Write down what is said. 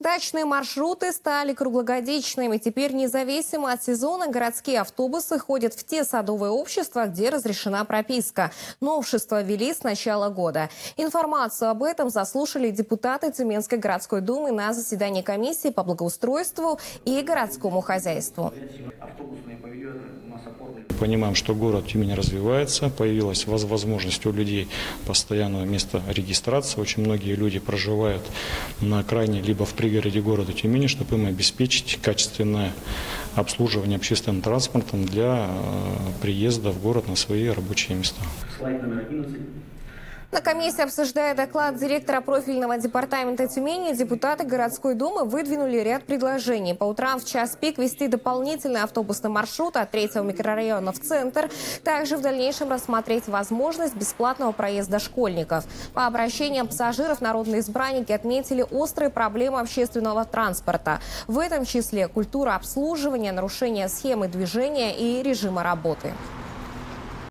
Дачные маршруты стали круглогодичными. Теперь независимо от сезона городские автобусы ходят в те садовые общества, где разрешена прописка. Новшества ввели с начала года. Информацию об этом заслушали депутаты Тюменской городской думы на заседании комиссии по благоустройству и городскому хозяйству. Понимаем, что город Тюмень развивается, появилась возможность у людей постоянного места регистрации. Очень многие люди проживают на крайне либо в пригороде города Тюмени, чтобы им обеспечить качественное обслуживание общественным транспортом для э, приезда в город на свои рабочие места. Слайд номер 11. На комиссии, обсуждая доклад директора профильного департамента Тюмени, депутаты городской думы выдвинули ряд предложений. По утрам в час пик вести дополнительный автобусный маршрут от третьего микрорайона в центр. Также в дальнейшем рассмотреть возможность бесплатного проезда школьников. По обращениям пассажиров народные избранники отметили острые проблемы общественного транспорта. В этом числе культура обслуживания, нарушение схемы движения и режима работы.